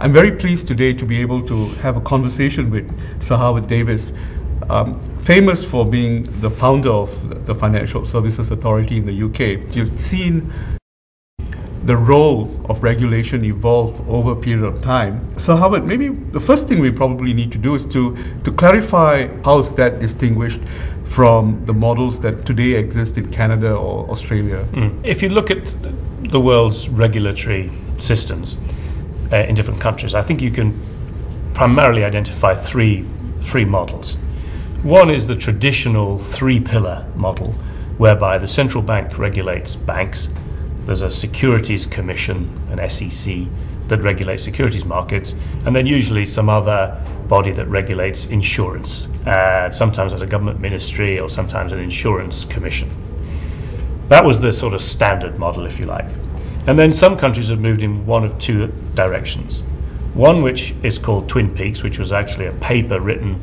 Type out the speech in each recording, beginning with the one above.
I'm very pleased today to be able to have a conversation with Sir Howard Davies, um, famous for being the founder of the Financial Services Authority in the UK. You've seen the role of regulation evolve over a period of time. So, Howard, maybe the first thing we probably need to do is to, to clarify how is that distinguished from the models that today exist in Canada or Australia. Mm. If you look at the world's regulatory systems uh, in different countries, I think you can primarily identify three, three models. One is the traditional three pillar model, whereby the central bank regulates banks there's a Securities Commission, an SEC, that regulates securities markets, and then usually some other body that regulates insurance, uh, sometimes as a government ministry or sometimes an insurance commission. That was the sort of standard model, if you like. And then some countries have moved in one of two directions. One, which is called Twin Peaks, which was actually a paper written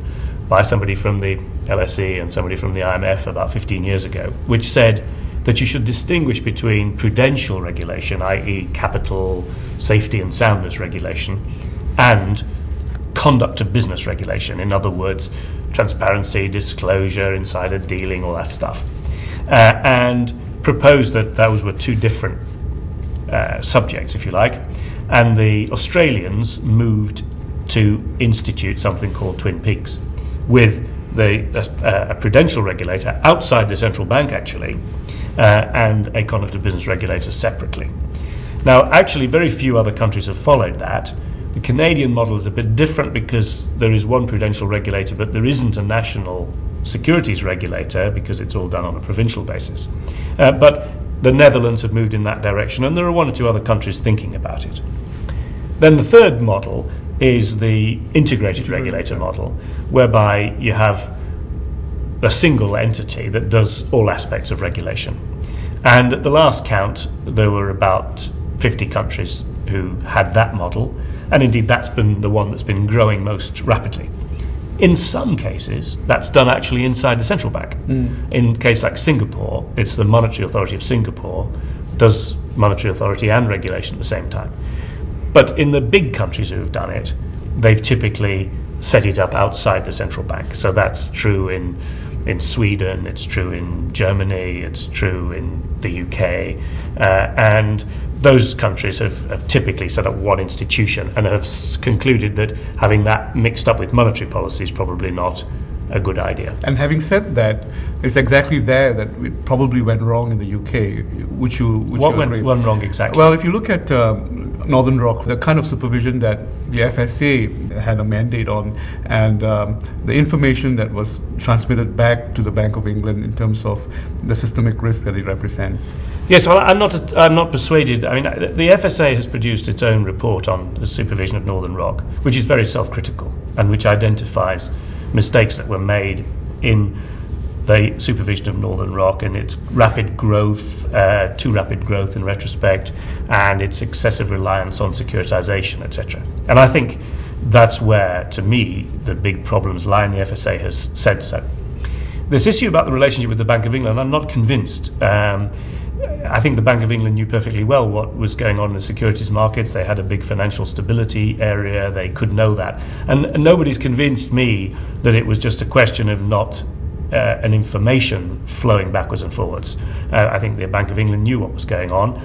by somebody from the LSE and somebody from the IMF about 15 years ago, which said that you should distinguish between prudential regulation, i.e., capital, safety, and soundness regulation, and conduct of business regulation. In other words, transparency, disclosure, insider dealing, all that stuff. Uh, and proposed that those were two different uh, subjects, if you like. And the Australians moved to institute something called Twin Peaks with the, uh, a prudential regulator outside the central bank, actually, uh, and a conduct of business regulator separately. Now, actually, very few other countries have followed that. The Canadian model is a bit different because there is one prudential regulator, but there isn't a national securities regulator because it's all done on a provincial basis. Uh, but the Netherlands have moved in that direction, and there are one or two other countries thinking about it. Then the third model is the integrated regulator model, whereby you have a single entity that does all aspects of regulation. And at the last count, there were about 50 countries who had that model, and indeed that's been the one that's been growing most rapidly. In some cases, that's done actually inside the central bank. Mm. In case like Singapore, it's the Monetary Authority of Singapore does monetary authority and regulation at the same time. But in the big countries who have done it, they've typically set it up outside the central bank. So that's true in in Sweden, it's true in Germany, it's true in the UK, uh, and those countries have, have, typically set up one institution and have concluded that having that mixed up with monetary policy is probably not a good idea. And having said that, it's exactly there that it probably went wrong in the UK, which you which what you went, went, wrong exactly? Well, if you look at um, Northern Rock, the kind of supervision that the FSA had a mandate on, and um, the information that was transmitted back to the Bank of England in terms of the systemic risk that it represents. Yes, well, I'm not. I'm not persuaded. I mean, the FSA has produced its own report on the supervision of Northern Rock, which is very self-critical and which identifies mistakes that were made in the supervision of Northern Rock and its rapid growth, uh, too rapid growth in retrospect, and its excessive reliance on securitization, etc. And I think that's where, to me, the big problems lie, and the FSA has said so. This issue about the relationship with the Bank of England, I'm not convinced. Um, I think the Bank of England knew perfectly well what was going on in the securities markets. They had a big financial stability area. They could know that. And, and nobody's convinced me that it was just a question of not uh, an information flowing backwards and forwards. Uh, I think the Bank of England knew what was going on.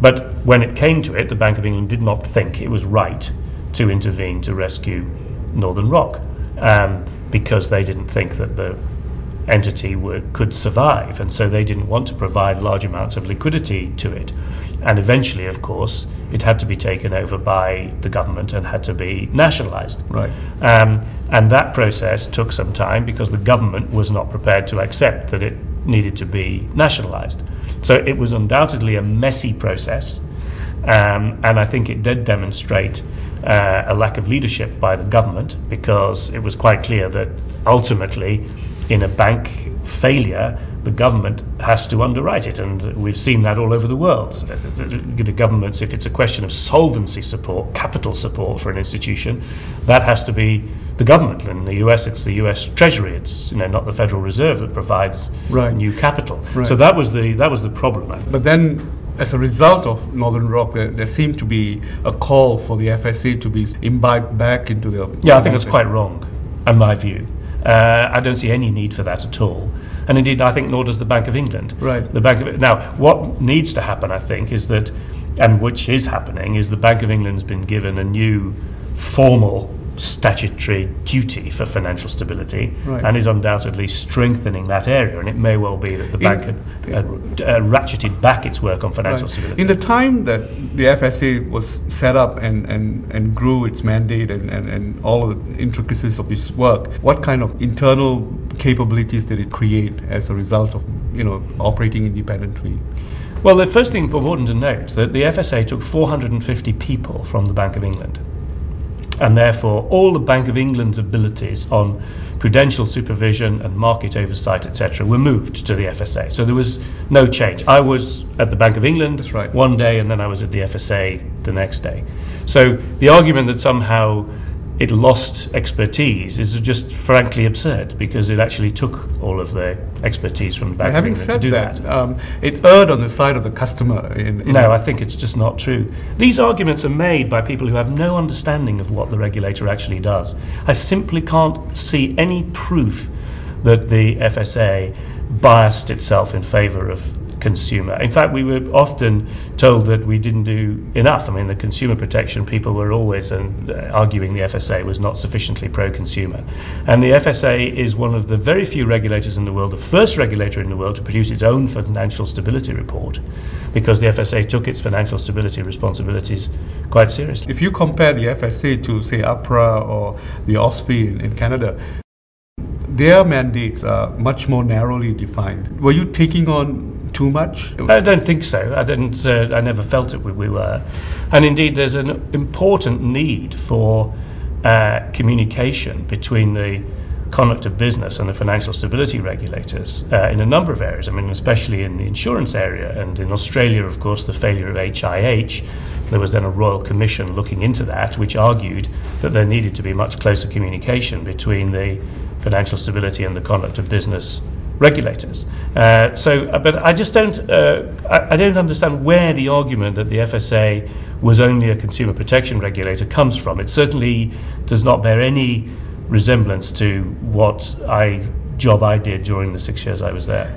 But when it came to it, the Bank of England did not think it was right to intervene to rescue Northern Rock um, because they didn't think that the entity would, could survive, and so they didn't want to provide large amounts of liquidity to it. And eventually, of course, it had to be taken over by the government and had to be nationalized. Right. Um, and that process took some time because the government was not prepared to accept that it needed to be nationalized. So it was undoubtedly a messy process, um, and I think it did demonstrate uh, a lack of leadership by the government because it was quite clear that ultimately in a bank failure, the government has to underwrite it, and we've seen that all over the world. Uh, the governments, if it's a question of solvency support, capital support for an institution, that has to be the government. In the US, it's the US Treasury. It's you know not the Federal Reserve that provides right. new capital. Right. So that was the that was the problem. But then as a result of Northern Rock, there, there seemed to be a call for the FSA to be imbibed back into the. Yeah, I think that's quite wrong, in my view. Uh, I don't see any need for that at all. And indeed, I think nor does the Bank of England. Right. The Bank of now, what needs to happen, I think, is that, and which is happening, is the Bank of England's been given a new formal statutory duty for financial stability Right. and is undoubtedly strengthening that area. And it may well be that the In- bank had, had uh, ratcheted back its work on financial Right. stability. In the time that the FSA was set up and, and, and grew its mandate and, and, and all of the intricacies of its work, what kind of internal capabilities did it create as a result of you know operating independently? Well, the first thing important to note that the FSA took 450 people from the Bank of England. And therefore, all the Bank of England's abilities on prudential supervision and market oversight, etc., were moved to the FSA. So there was no change. I was at the Bank of England That's right. one day, and then I was at the FSA the next day. So the argument that somehow it lost expertise is just frankly absurd because it actually took all of the expertise from the Bank of Having England to said do that, that. Um, it erred on the side of the customer. In, in No, I think it's just not true. These arguments are made by people who have no understanding of what the regulator actually does. I simply can't see any proof that the FSA biased itself in favour of consumer. In fact, we were often told that we didn't do enough. I mean, the consumer protection people were always um, arguing the FSA was not sufficiently pro-consumer. And the FSA is one of the very few regulators in the world, the first regulator in the world to produce its own financial stability report, because the FSA took its financial stability responsibilities quite seriously. If you compare the FSA to, say, APRA or the OSFI in, in Canada, their mandates are much more narrowly defined. Were you taking on too much? I don't think so. I didn't. Uh, I never felt it. We, we were, and indeed, there's an important need for uh, communication between the conduct of business and the financial stability regulators uh, in a number of areas. I mean, especially in the insurance area, and in Australia, of course, the failure of HIH. There was then a royal commission looking into that, which argued that there needed to be much closer communication between the financial stability and the conduct of business regulators. Uh, so, uh, but I just don't, uh, I, I don't understand where the argument that the FSA was only a consumer protection regulator comes from. It certainly does not bear any resemblance to what I job I did during the six years I was there.